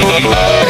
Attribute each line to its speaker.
Speaker 1: Oh,